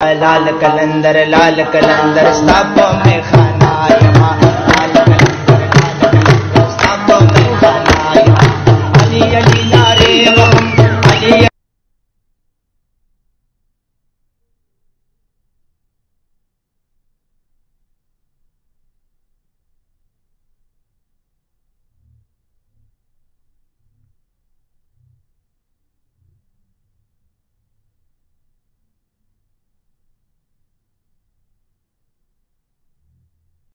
لال کلندر لال قلندر لال قلندر سڀني